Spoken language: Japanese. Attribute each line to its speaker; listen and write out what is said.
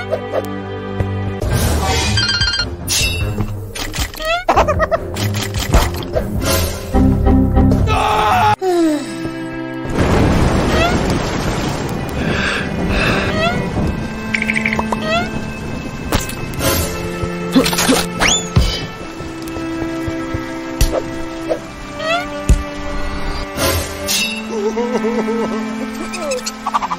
Speaker 1: え
Speaker 2: 어머어머어